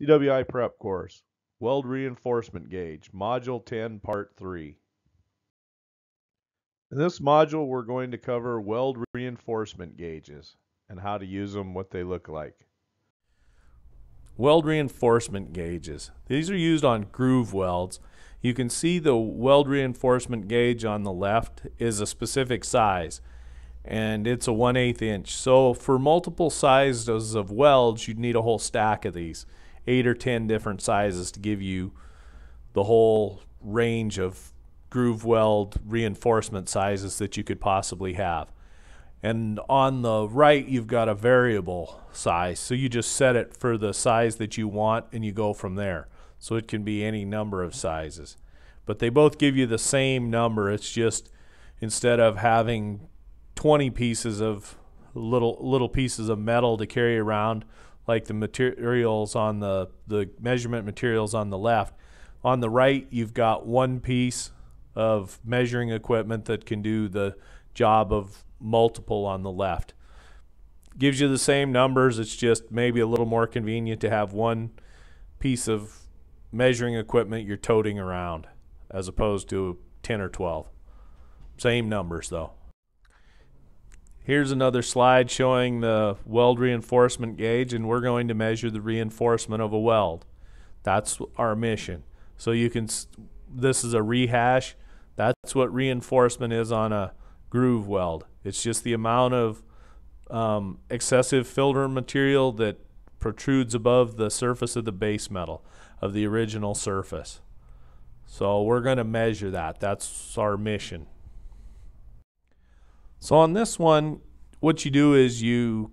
CWI Prep Course, Weld Reinforcement Gauge, Module 10, Part 3. In this module, we're going to cover weld reinforcement gauges and how to use them, what they look like. Weld reinforcement gauges. These are used on groove welds. You can see the weld reinforcement gauge on the left is a specific size and it's a 1 8 inch. So for multiple sizes of welds, you'd need a whole stack of these eight or ten different sizes to give you the whole range of groove weld reinforcement sizes that you could possibly have. And on the right, you've got a variable size. So you just set it for the size that you want and you go from there. So it can be any number of sizes. But they both give you the same number. It's just instead of having 20 pieces of little little pieces of metal to carry around like the materials on the, the measurement materials on the left. On the right, you've got one piece of measuring equipment that can do the job of multiple on the left. Gives you the same numbers, it's just maybe a little more convenient to have one piece of measuring equipment you're toting around as opposed to 10 or 12. Same numbers though. Here's another slide showing the weld reinforcement gauge and we're going to measure the reinforcement of a weld. That's our mission. So you can, this is a rehash. That's what reinforcement is on a groove weld. It's just the amount of um, excessive filler material that protrudes above the surface of the base metal of the original surface. So we're going to measure that. That's our mission. So on this one, what you do is you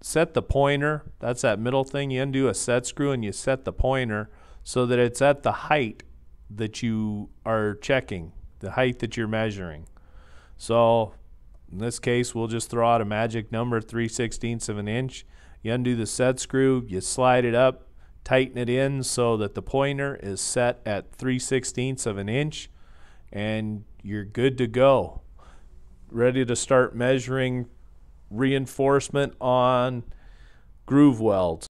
set the pointer, that's that middle thing, you undo a set screw and you set the pointer so that it's at the height that you are checking, the height that you're measuring. So in this case, we'll just throw out a magic number, 3 16ths of an inch. You undo the set screw, you slide it up, tighten it in so that the pointer is set at 3 16ths of an inch, and you're good to go ready to start measuring reinforcement on groove welds.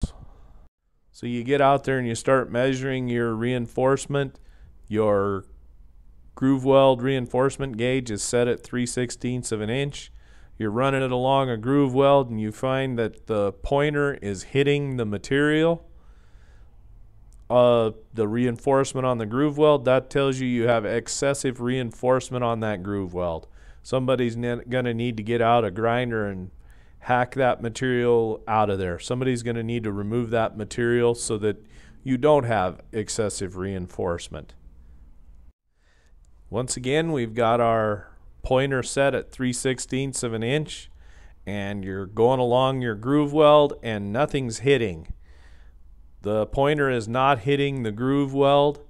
So you get out there and you start measuring your reinforcement. Your groove weld reinforcement gauge is set at 3 16ths of an inch. You're running it along a groove weld and you find that the pointer is hitting the material. Uh, the reinforcement on the groove weld, that tells you you have excessive reinforcement on that groove weld somebody's going to need to get out a grinder and hack that material out of there. Somebody's going to need to remove that material so that you don't have excessive reinforcement. Once again, we've got our pointer set at 3 16ths of an inch and you're going along your groove weld and nothing's hitting. The pointer is not hitting the groove weld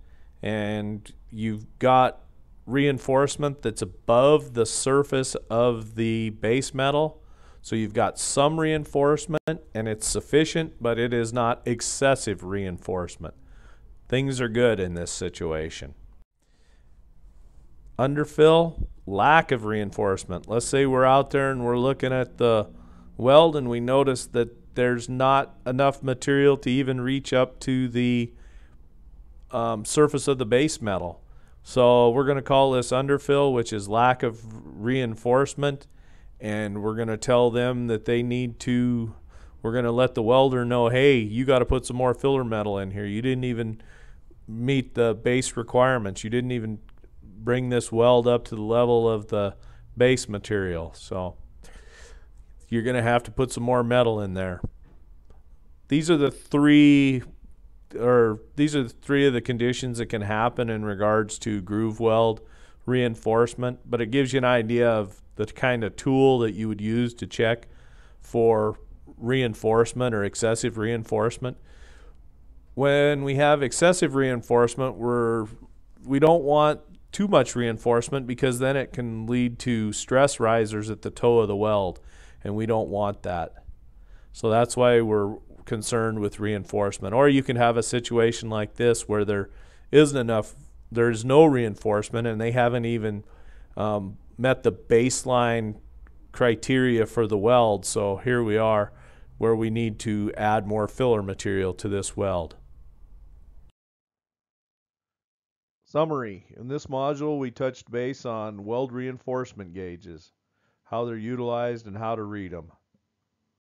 and you've got reinforcement that's above the surface of the base metal. So you've got some reinforcement and it's sufficient, but it is not excessive reinforcement. Things are good in this situation. Underfill, lack of reinforcement. Let's say we're out there and we're looking at the weld and we notice that there's not enough material to even reach up to the um, surface of the base metal. So we're going to call this underfill, which is lack of reinforcement. And we're going to tell them that they need to, we're going to let the welder know, hey, you got to put some more filler metal in here. You didn't even meet the base requirements. You didn't even bring this weld up to the level of the base material. So you're going to have to put some more metal in there. These are the three or these are three of the conditions that can happen in regards to groove weld reinforcement, but it gives you an idea of the kind of tool that you would use to check for reinforcement or excessive reinforcement. When we have excessive reinforcement, we're we don't want too much reinforcement because then it can lead to stress risers at the toe of the weld, and we don't want that. So that's why we're concerned with reinforcement. Or you can have a situation like this where there isn't enough, there's no reinforcement, and they haven't even um, met the baseline criteria for the weld. So here we are. where we need to add more filler material to this weld. Summary. In this module we touched base on weld reinforcement gauges, how they're utilized and how to read them.